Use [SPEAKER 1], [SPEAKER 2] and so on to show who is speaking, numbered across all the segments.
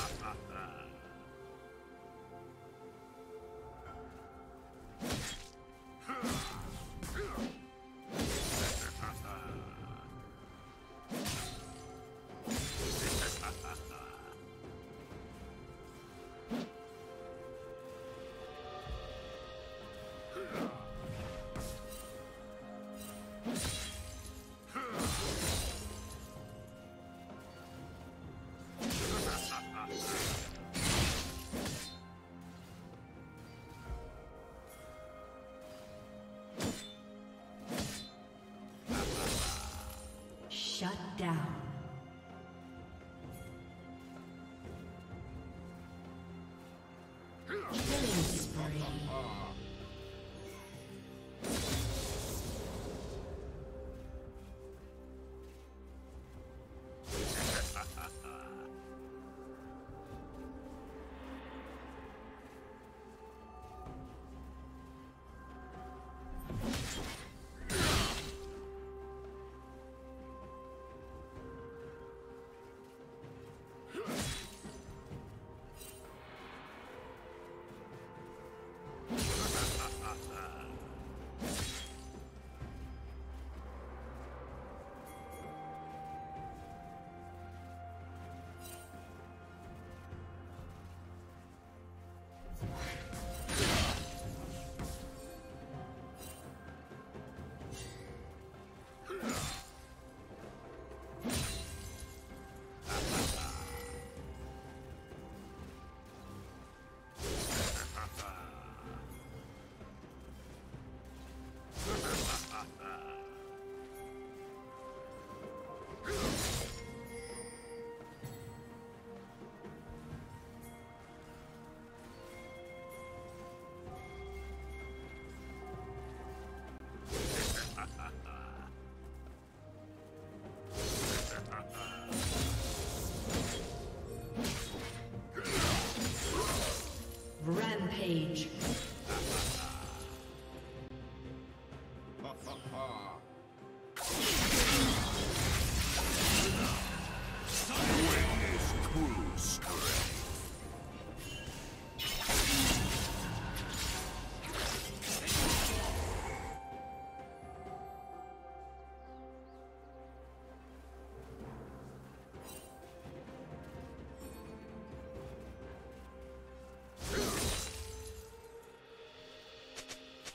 [SPEAKER 1] ハハハ。Killing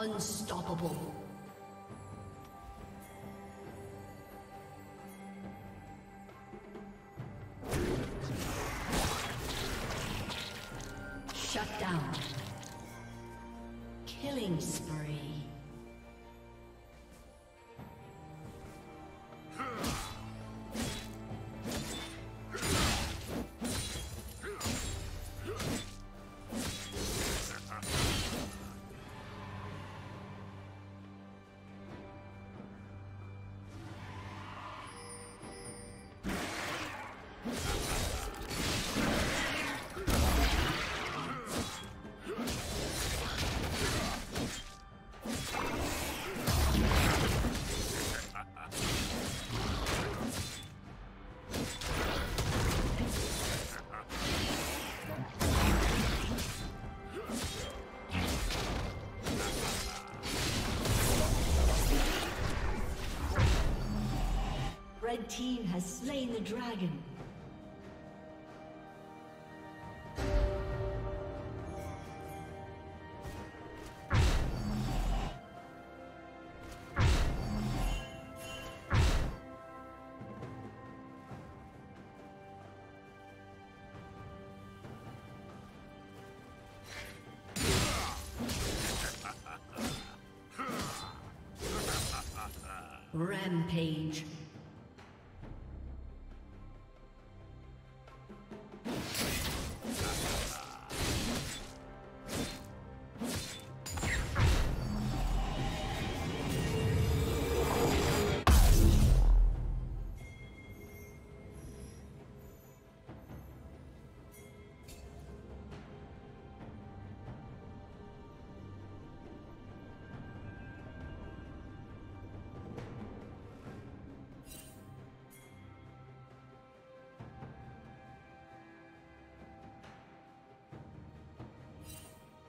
[SPEAKER 1] Unstoppable. Shut down. Killing spree. Red team has slain the dragon. Rampage.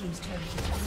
[SPEAKER 1] Team's turret